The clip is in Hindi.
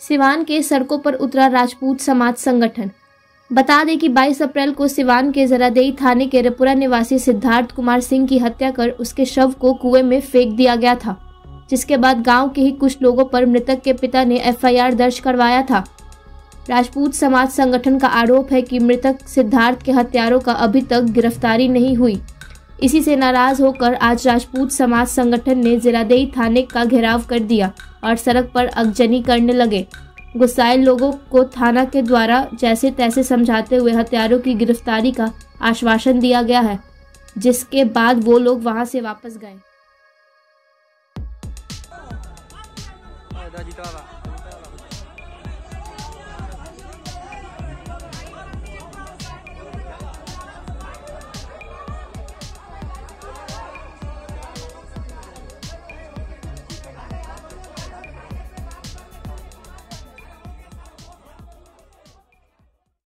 सिवान के सड़कों पर उतरा राजपूत समाज संगठन। बता दें कि 22 अप्रैल को सिवान के जरादेई थाने के रेपुरा निवासी सिद्धार्थ कुमार सिंह की हत्या कर उसके शव को कुएँ में फेंक दिया गया था, जिसके बाद गाँव के ही कुछ लोगों पर मृतक के पिता ने एफआईआर दर्ज करवाया था। राजपूत समाज संगठन का आरोप है कि मृतक सिद्धार्थ के हत्यारों का अभी तक गिरफ्तारी नहीं हुई। इसी से नाराज़ होकर आज राजपूत समाज संगठन ने जिलादेई थाने का घेराव कर दिया। और सड़क पर अगजनी करने लगे। गुस्साए लोगों को थाना के द्वारा जैसे तैसे समझाते हुए हथियारों की गिरफ्तारी का आश्वासन दिया गया है, जिसके बाद वो लोग वहाँ से वापस गए।